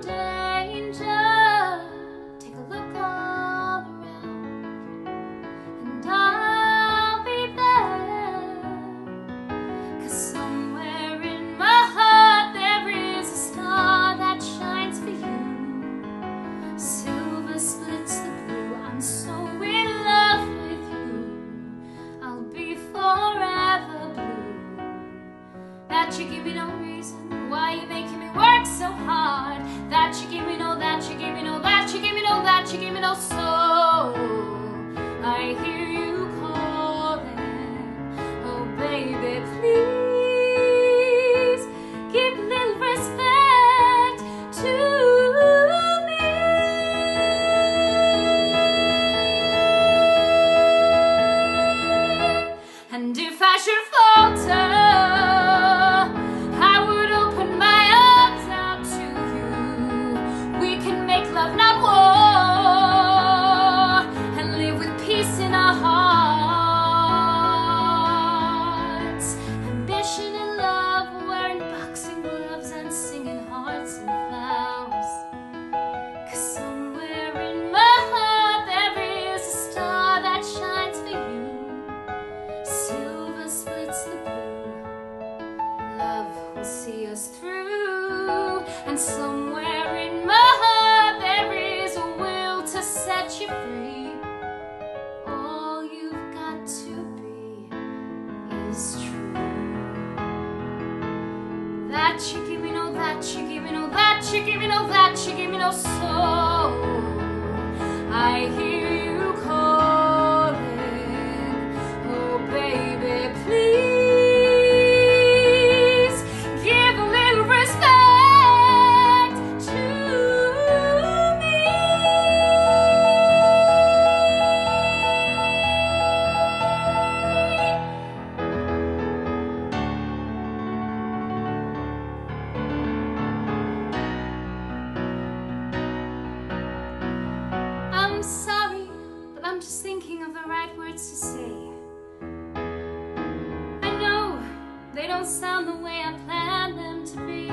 danger. Take a look all around, and I'll be somewhere in my heart there is a star that shines for you. Silver splits the blue. I'm so in love with you. I'll be forever blue. That you give me no reason why you make me work so hard. That you give me no, that you give me no, that you give me no, that you give me no soul. I hear you calling, oh baby, please give little respect to me. And if I should falter, That you give me no, that you give me no, that you give me no, that you give me no soul. I hear I'm just thinking of the right words to say. I know they don't sound the way I planned them to be.